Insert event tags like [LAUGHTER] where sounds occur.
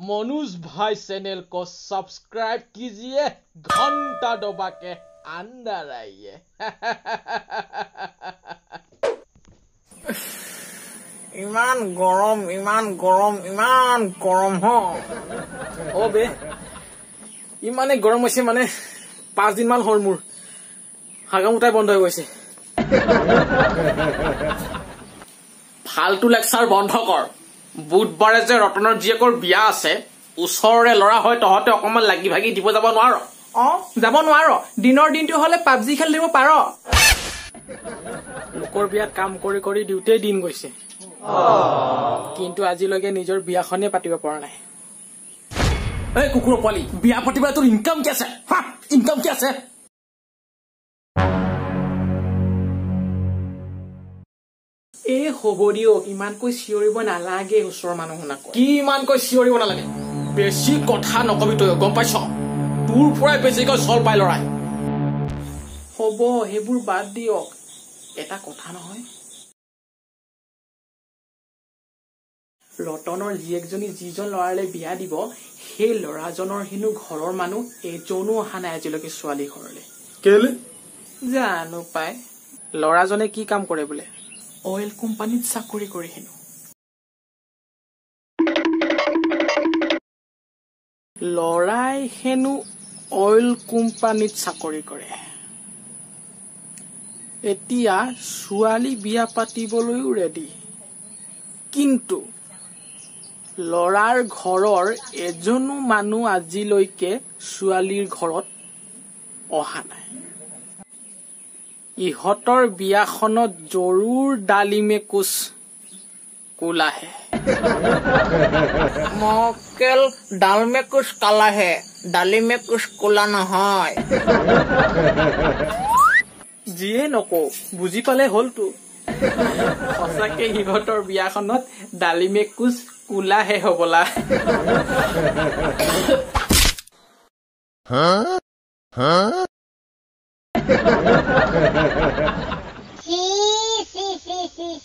मनुज भाई चैनल को सब्सक्राइब कीजिए घंटा दबा के अंदर आइए ইমান গৰম ইমান গৰম ইমান গৰম হ অ বে ইমানে গৰম হৈছে মানে পাঁচদিনমান হ'ল মোৰ হাগামোটাই বন্ধ হৈ গৈছে [LAUGHS] ফাল্টু লেকচাৰ বন্ধ কৰ বুধবাৰে যে ৰতনৰ জীয়েকৰ বিয়া আছে ওচৰৰে ল'ৰা হয় তহঁতে অকমান লাগি ভাগি দিব যাব নোৱাৰ। অ যাব নোৱাৰ। দিনৰ দিনটো হলে পাবজি খেলি দিব পাৰ। লোকৰ বিয়াত কাম কৰি কৰি দিওঁতেই দিন গৈছে। কিন্তু আজিলৈকে নিজৰ বিয়াখনেই পাতিব পৰা নাই। এই কুকুৰ পোৱালি বিয়া পাতিবলৈ তোৰ ইনকাম কি আছে? ইনকাম কি আছে? এই হ'ব ইমানকৈ চিঞৰিব নালাগে ওচৰৰ মানুহ শুনাক কি ইমানকৈ চিঞৰিব নালাগে? বেছি কথা নকবি তই গম পাইছ? তোৰ পৰাই বেছিকৈ চল পাই লৰাই। হ'ব সেইবোৰ বাদ দিয়ক। এটা কথা নহয়। ৰতনৰ জীয়েকজনী যিজন ল'ৰালৈ বিয়া দিব সেই ল'ৰাজনৰ হেনো ঘৰৰ মানুহ এজনো অহা নাই আজিলৈকে ছোৱালী ঘৰলৈ। কেলে? জানো পাই। ল'ৰাজনে কি কাম কৰে বোলে? অইল কোম্পানীত চাকৰি কৰে হেনো। ল'ৰাই হেনো অইল কোম্পানীত চাকৰি কৰে। এতিয়া ছোৱালী বিয়া পাতিবলৈও ৰেডি কিন্তু ল'ৰাৰ ঘৰৰ এজনো মানুহ আজিলৈকে ছোৱালীৰ ঘৰত অহা নাই। ইহঁতৰ বিয়াখনত জৰুৰ ডালিমে কোচ কোলাহে মকেল ডালমে কুছ কালাহে ডালিমে কুছ কোলা নহয়। যিয়ে নকওঁ বুজি পালে হ'লতো। সঁচাকে সিহঁতৰ বিয়াখনত ডালিমে কোচ কোলাহে হবলা। Sí,